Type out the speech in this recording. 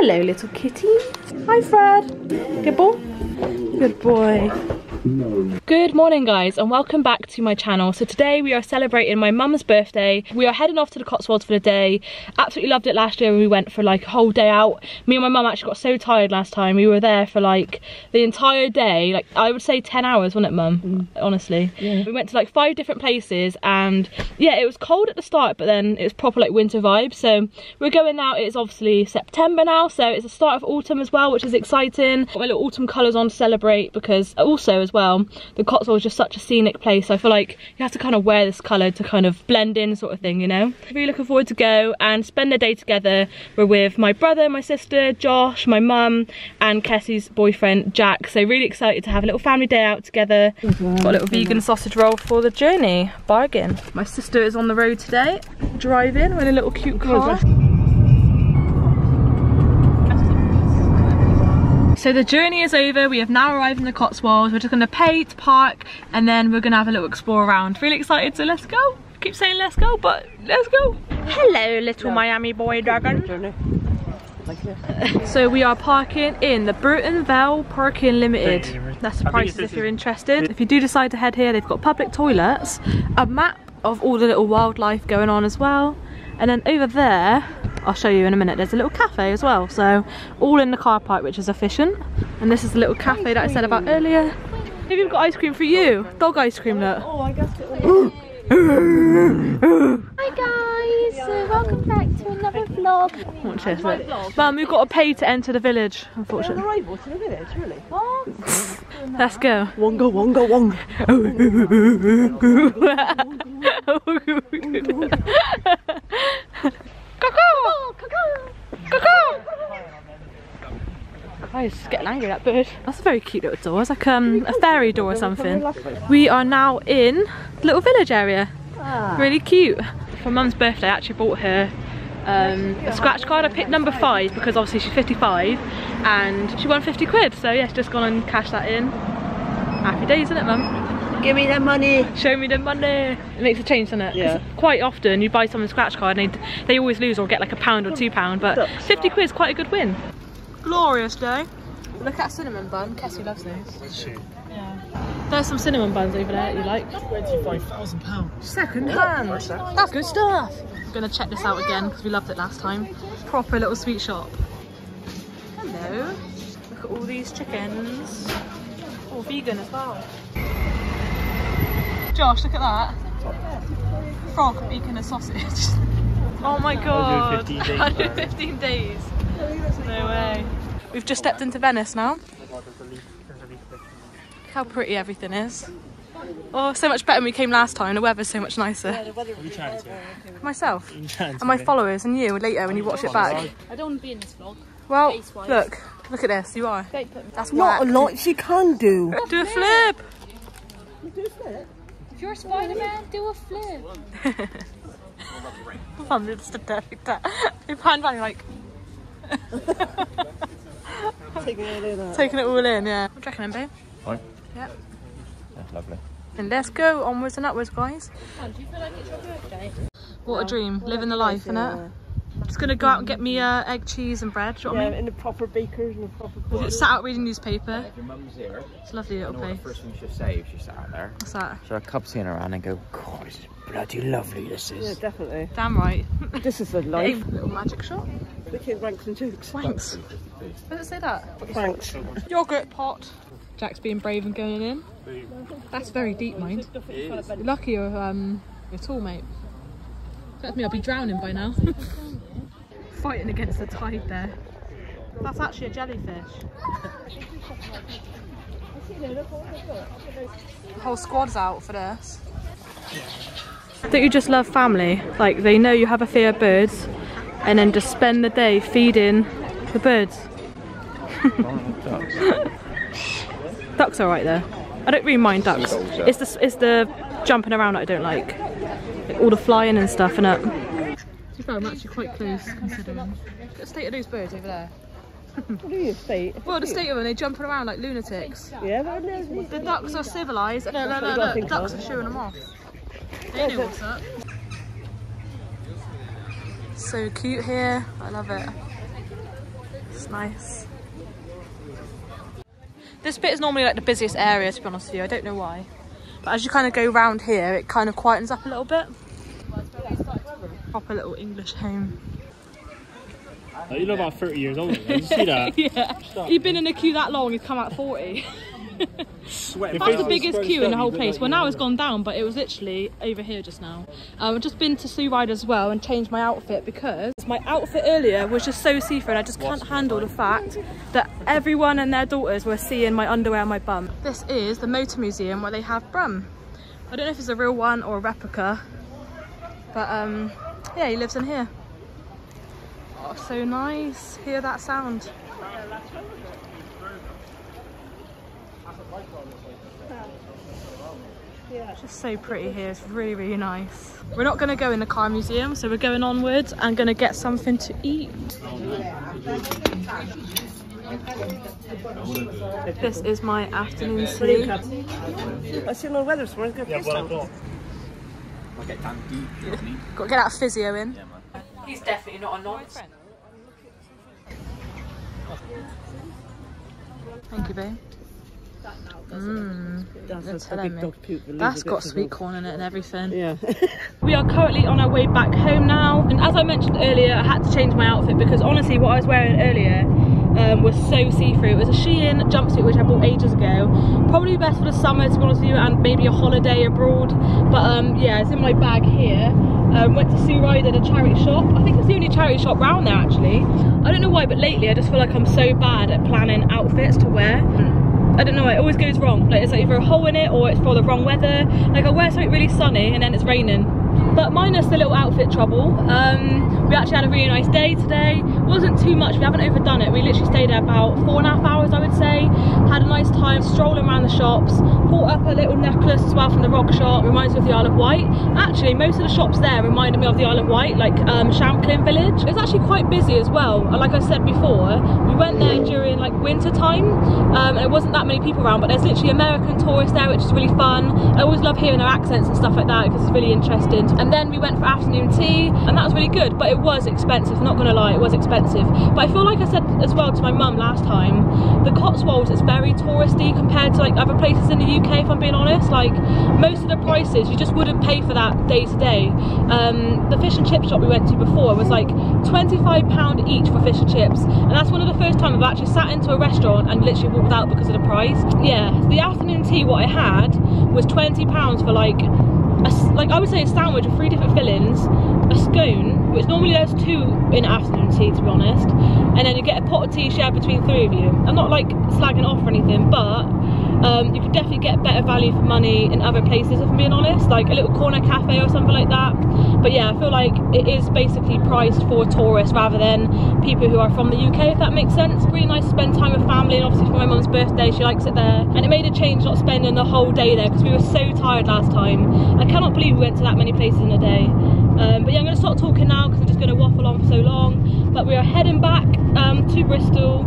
Hello, little kitty. Hi, Fred. Good boy. Good boy. Good morning guys and welcome back to my channel. So today we are celebrating my mum's birthday. We are heading off to the Cotswolds for the day. Absolutely loved it last year when we went for like a whole day out. Me and my mum actually got so tired last time. We were there for like the entire day. Like I would say 10 hours, wasn't it mum? Mm. Honestly. Yeah. We went to like five different places and yeah, it was cold at the start but then it was proper like winter vibes. So we're going now, it's obviously September now. So it's the start of autumn as well, which is exciting. Got my little autumn colours on to celebrate because also as well, the Cotswolds just such a scenic place. So I feel like you have to kind of wear this colour to kind of blend in sort of thing, you know? Really looking forward to go and spend the day together. We're with my brother, my sister, Josh, my mum, and Kessie's boyfriend, Jack. So really excited to have a little family day out together. Got a little vegan sausage roll for the journey. Bargain. My sister is on the road today, driving. In a little cute oh car. So the journey is over. We have now arrived in the Cotswolds. We're just going to pay to park and then we're going to have a little explore around. Really excited, so let's go. Keep saying let's go, but let's go. Hello, little yeah. Miami boy dragon. so we are parking in the Bourton Vale Parking Limited. That's the prices if you're interested. If you do decide to head here, they've got public toilets, a map of all the little wildlife going on as well. And then over there, I'll show you in a minute, there's a little cafe as well. So all in the car park, which is efficient. And this is the little cafe that I said about earlier. Maybe we've got ice cream for you. Dog ice cream, look. Oh, I guess it Hi guys, so welcome back to another vlog. Watch this, look. Mum, we've got to pay to enter the village, unfortunately. arrival to the village, really? What? Let's go. Wonga, wonga, wonga. Oh, he's getting angry, at that bird. That's a very cute little door. It's like um, a fairy door or something. We are now in the little village area. Ah. Really cute. For mum's birthday, I actually bought her um, a scratch card. I picked number five because obviously she's 55 and she won 50 quid. So yeah, she's just gone and cashed that in. Happy days, isn't it, mum? Give me the money. Show me the money. It makes a change, doesn't it? Yeah. Quite often you buy someone's scratch card and they, they always lose or get like a pound or two pound, but 50 quid is quite a good win. Glorious day. Look at cinnamon bun. Cassie loves those. Yeah. There's some cinnamon buns over there you like. £25,000. Second hand. That's good stuff. I'm going to check this out again because we loved it last time. Proper little sweet shop. Hello. Look at all these chickens. All vegan as well. Josh, look at that. Frog, bacon and sausage. oh my god. 115 days. No way. We've just stepped into Venice now. Look how pretty everything is. Oh, so much better than we came last time. The weather's so much nicer. Myself and my followers and you later when you watch it back. I don't want to be in this vlog. Well, look, look at this. You are. That's not whack. a lot she can do. Do a flip. Do a flip. If you're a Spider-Man, do a flip. Fan, det är perfekt där. Vi pan van like... Taking it all in. Taking it all in, yeah. What do you reckon, babe? Fine. Yeah. Yeah, lovely. And let's go onwards and upwards, guys. Oh, do you feel like it's your birthday? What a dream, living the life, innit? Just gonna go out and get me uh, egg, cheese and bread, do you know what Yeah, I mean? in the proper bakers and the proper It's sat out reading newspaper. If your mum's here, It's a lovely little you know what place. the first thing she'll say if she sat out there? What's that? She'll have cups in her hand and go, God, this is bloody lovely, this Yeah, is. definitely. Damn right. This is the life. little magic shop. The kid ranks and jokes. Thanks. Does it say that? Thanks. Yogurt pot. Jack's being brave and going in. That's very deep, mind. You're lucky you're, um, you're tall, mate. That's me, I'll be drowning by now. Fighting against the tide there. That's actually a jellyfish. The whole squad's out for this. Don't you just love family? Like they know you have a fear of birds and then just spend the day feeding the birds. Ducks are right there. I don't really mind ducks. It's the it's the jumping around that I don't like. Like all the flying and stuff and it. To be fair, I'm actually quite close considering. Look at the state of those birds over there. What do you say? Well, the state of them, they're jumping around like lunatics. Yeah, but no, The ducks are civilised. No, no, no, no. The ducks are shooing them off. They know what's up. So cute here. I love it. It's nice. This bit is normally like the busiest area to be honest with you, I don't know why. But as you kind of go round here, it kind of quietens up a little bit. Proper little English home. Oh, you look about 30 years old. Did you see that? yeah. You've been in a queue that long, he's come out 40. Sweating. That's the biggest queue in the whole place. Well, now it's gone down, but it was literally over here just now. Um, I've just been to Sue Ryder as well and changed my outfit because my outfit earlier was just so see-through and I just can't handle the fact that everyone and their daughters were seeing my underwear and my bum. This is the Motor Museum where they have Brum. I don't know if it's a real one or a replica, but um, yeah, he lives in here. Oh, so nice. Hear that sound. Just so pretty here. It's really, really nice. We're not going to go in the car museum, so we're going onwards and going to get something to eat. This is my afternoon tea. I seen on weather this morning. Go Yeah, piss well, down. done. Got to get that physio in. He's definitely not a nonce. Thank you, babe. That's You're a telling big me. dog poop. with that's got sweet corn in it and everything. Yeah. We are currently on our way back home now, and as I mentioned earlier, I had to change my outfit because honestly, what I was wearing earlier um, was so see-through. It was a Shein jumpsuit which I bought ages ago. Probably best for the summer, to be honest with you, and maybe a holiday abroad. But um, yeah, it's in my bag here. Um, went to Sue Ryder, a charity shop. I think it's the only charity shop round there actually. I don't know why, but lately I just feel like I'm so bad at planning outfits to wear. I don't know, it always goes wrong. Like it's like either a hole in it or it's for the wrong weather. Like I wear something really sunny and then it's raining. But minus the little outfit trouble, um, we actually had a really nice day today. Wasn't too much, we haven't overdone it. We literally stayed there about four and a half hours, I would say. Had a nice time strolling around the shops. Bought up a little necklace as well from the rock shop, reminds me of the Isle of Wight. Actually, most of the shops there reminded me of the Isle of Wight, like um, Shanklin Village. It's actually quite busy as well. Like I said before, went there during like winter time um, and there wasn't that many people around, but there's literally American tourists there, which is really fun. I always love hearing their accents and stuff like that because it's really interesting. And then we went for afternoon tea and that was really good, but it was expensive, not gonna lie, it was expensive. But I feel like I said as well to my last time, the Cotswolds is very touristy compared to like other places in the UK, if I'm being honest. Like most of the prices, you just wouldn't pay for that day to day. Um, the fish and chip shop we went to before was like £25 each for fish and chips. And that's one of the first time I've actually sat into a restaurant and literally walked out because of the price. Yeah, the afternoon tea, what I had was £20 for like a like I would say a sandwich with three different fillings, a scone, which normally there's two in afternoon tea to be honest, and then you get a pot of tea shared between three of you. I'm not like slagging off or anything, but um, you could definitely get better value for money in other places if I'm being honest, like a little corner cafe or something like that. But yeah, I feel like it is basically priced for tourists rather than people who are from the UK, if that makes sense. Really nice to spend time with family and obviously for my mum's birthday, she likes it there. And it made a change not spending the whole day there because we were so tired last time. I cannot believe we went to that many places in a day. Um, but yeah, I'm going to stop talking now because I'm just going to waffle on for so long. But we are heading back um, to Bristol.